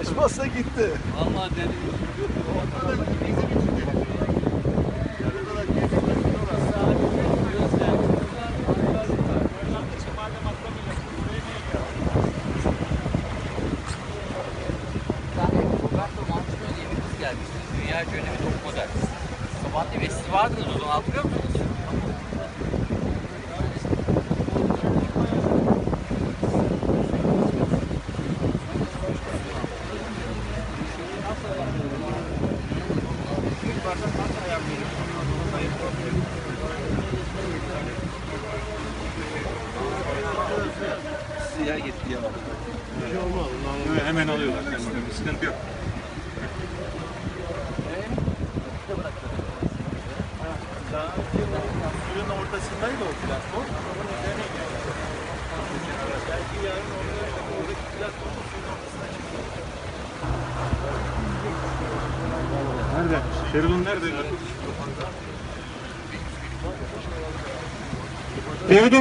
Açmazsa gitti. Vallahi deli. Dünya ünlü bir top model. Sabahattin Bey siz vardınız o zaman hatırlıyor musunuz? Siyah gitti ya. Evet, hemen alıyorlar. Hemen. Sıkıntı yok. Suyun ortasındaydı o platform. Onun üzerine geldi. Belki yarın orada oradaki platformun suyun ortasına çıkıyor. Nerede? Şeril'in nerede? Teodor